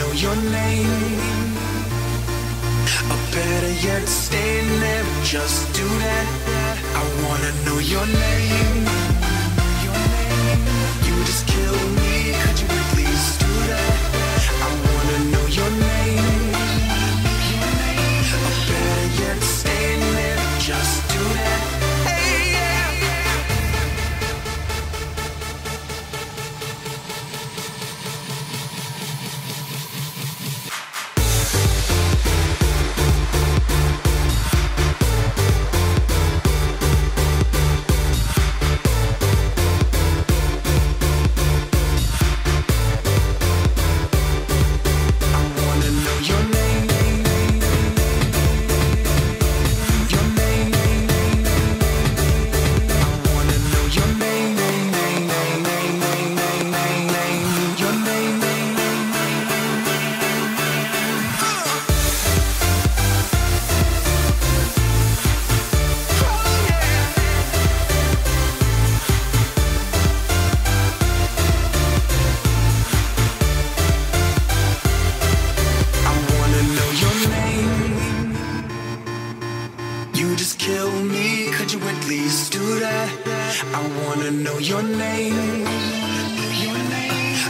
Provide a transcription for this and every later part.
know your name. Or better yet, stay there, just do that. I wanna know your name. You just kill me, could you wanna know your name.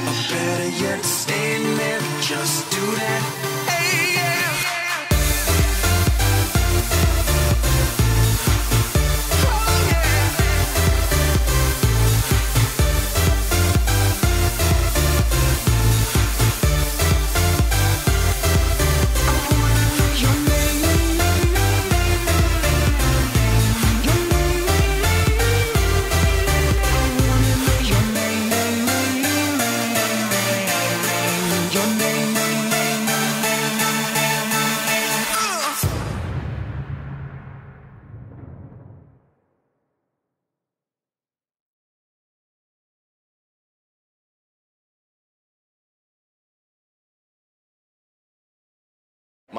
Or better yet, stay there, just do that.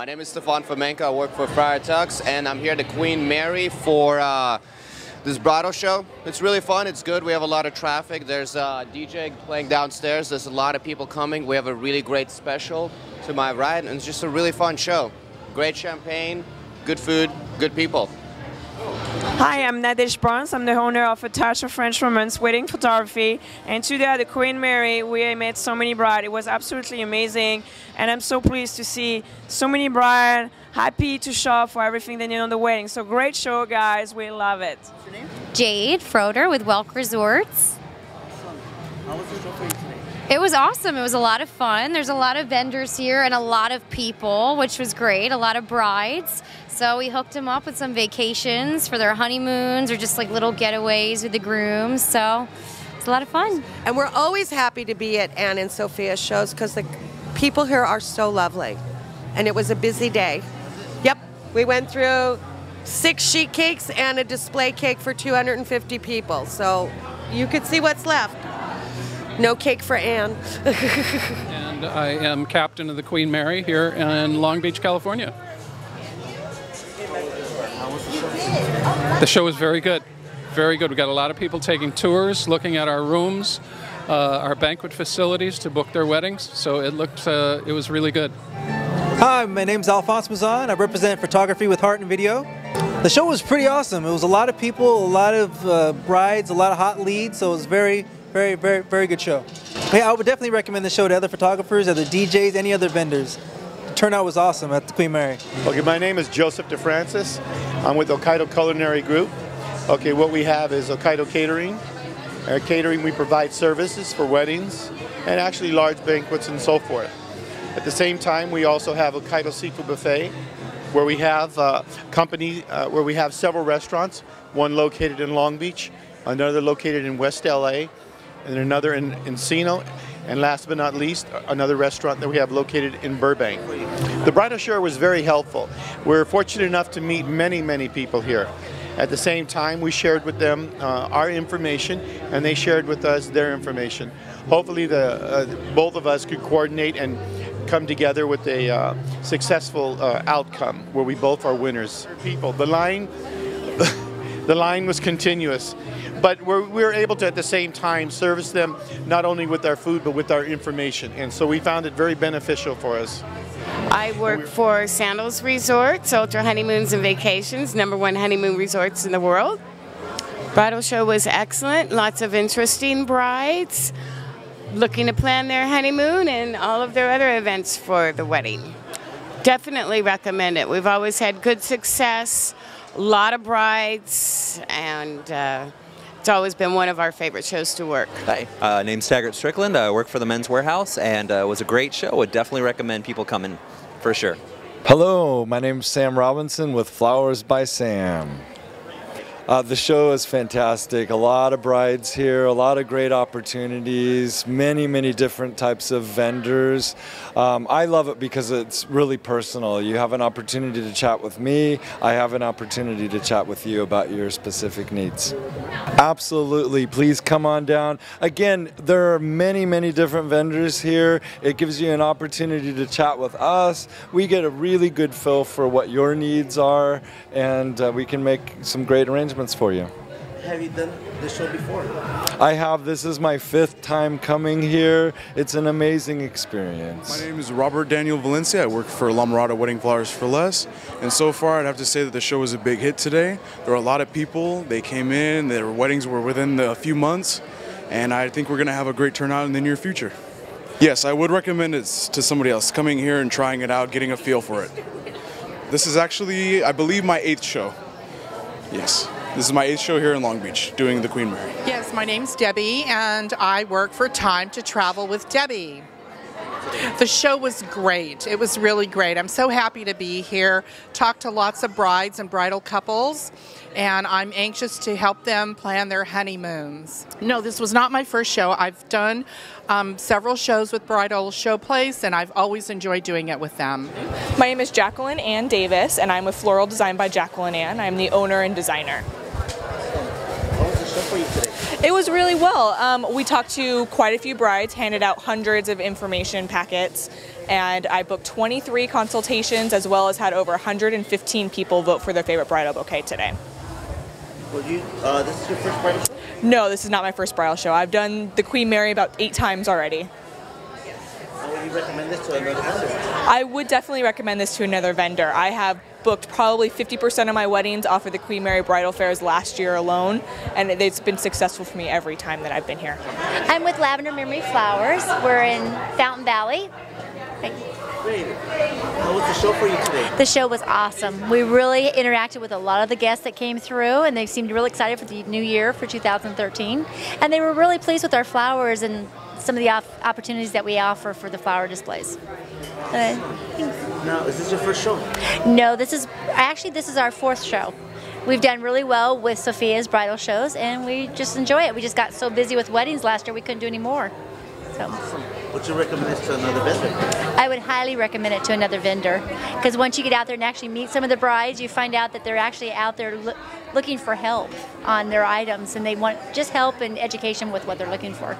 My name is Stefan Fomenko. I work for Friar Tux, and I'm here at the Queen Mary for uh, this Brado show. It's really fun. It's good. We have a lot of traffic. There's a DJ playing downstairs. There's a lot of people coming. We have a really great special to my right, and it's just a really fun show. Great champagne, good food, good people. Hi, I'm Nadej Barnes. I'm the owner of a Touch of French Romance Wedding Photography. And today at the Queen Mary, we met so many brides. It was absolutely amazing. And I'm so pleased to see so many brides happy to shop for everything they need on the wedding. So great show, guys. We love it. Jade Froder with Welk Resorts. How was the show for you today? It was awesome. It was a lot of fun. There's a lot of vendors here and a lot of people, which was great. A lot of brides. So we hooked them up with some vacations for their honeymoons or just like little getaways with the grooms. So it's a lot of fun. And we're always happy to be at Anne and Sophia's shows because the people here are so lovely. And it was a busy day. Yep, we went through six sheet cakes and a display cake for 250 people. So you could see what's left. No cake for Anne. And I am captain of the Queen Mary here in Long Beach, California. The show was very good. Very good. We got a lot of people taking tours, looking at our rooms, uh, our banquet facilities to book their weddings. So it looked, uh, it was really good. Hi, my name's Alphonse Mazan. I represent photography with Heart and Video. The show was pretty awesome. It was a lot of people, a lot of uh, brides, a lot of hot leads, so it was very, very, very, very good show. Yeah, I would definitely recommend the show to other photographers, other DJs, any other vendors. The turnout was awesome at the Queen Mary. Okay, my name is Joseph DeFrancis. I'm with Hokkaido Culinary Group. Okay, what we have is Hokkaido Catering. At catering, we provide services for weddings and actually large banquets and so forth. At the same time, we also have Hokkaido Seafood Buffet, where we have uh, company, uh, where we have several restaurants. One located in Long Beach, another located in West LA, and another in Encino, and last but not least, another restaurant that we have located in Burbank. The bridal show was very helpful. We're fortunate enough to meet many, many people here. At the same time, we shared with them uh, our information, and they shared with us their information. Hopefully, the uh, both of us could coordinate and come together with a uh, successful uh, outcome where we both are winners. People, the line, The line was continuous. But we're, we were able to, at the same time, service them not only with our food, but with our information. And so we found it very beneficial for us. I work for Sandals Resorts, Ultra Honeymoons and Vacations, number one honeymoon resorts in the world. Bridal show was excellent, lots of interesting brides looking to plan their honeymoon and all of their other events for the wedding. Definitely recommend it. We've always had good success, a lot of brides, and uh, it's always been one of our favorite shows to work. Hi, uh, name's Taggart Strickland. I work for the Men's Wearhouse, and uh, it was a great show. Would definitely recommend people coming for sure. Hello, my name's Sam Robinson with Flowers by Sam. Uh, the show is fantastic. A lot of brides here, a lot of great opportunities, many, many different types of vendors. Um, I love it because it's really personal. You have an opportunity to chat with me, I have an opportunity to chat with you about your specific needs. Absolutely, please come on down. Again, there are many, many different vendors here. It gives you an opportunity to chat with us. We get a really good feel for what your needs are, and uh, we can make some great arrangements for you. Have you done this show before? I have. This is my fifth time coming here. It's an amazing experience. My name is Robert Daniel Valencia. I work for La Mirada Wedding Flowers for Less. And so far, I'd have to say that the show was a big hit today. There were a lot of people. They came in. Their weddings were within a few months. And I think we're going to have a great turnout in the near future. Yes, I would recommend it to somebody else, coming here and trying it out, getting a feel for it. This is actually, I believe, my eighth show. Yes. This is my eighth show here in Long Beach, doing the Queen Mary. Yes, my name's Debbie, and I work for Time to Travel with Debbie. The show was great. It was really great. I'm so happy to be here, talk to lots of brides and bridal couples, and I'm anxious to help them plan their honeymoons. No, this was not my first show. I've done um, several shows with Bridal Showplace, and I've always enjoyed doing it with them. My name is Jacqueline Ann Davis, and I'm with Floral Design by Jacqueline Ann. I'm the owner and designer. It was really well. Um, we talked to quite a few brides, handed out hundreds of information packets, and I booked 23 consultations as well as had over 115 people vote for their favorite bridal bouquet today. Well, you, uh, this is your first bridal show? No, this is not my first bridal show. I've done the Queen Mary about eight times already. Would you recommend this to another vendor? I would definitely recommend this to another vendor. I have booked probably 50% of my weddings off of the Queen Mary Bridal Fairs last year alone, and it's been successful for me every time that I've been here. I'm with Lavender Memory Flowers. We're in Fountain Valley. Great. How was the show for you today? The show was awesome. We really interacted with a lot of the guests that came through, and they seemed really excited for the new year for 2013. And they were really pleased with our flowers and some of the opportunities that we offer for the flower displays. Uh, now, is this your first show? No, this is actually this is our fourth show. We've done really well with Sophia's bridal shows, and we just enjoy it. We just got so busy with weddings last year, we couldn't do any more. So. Would you recommend this to another vendor? I would highly recommend it to another vendor because once you get out there and actually meet some of the brides, you find out that they're actually out there lo looking for help on their items and they want just help and education with what they're looking for.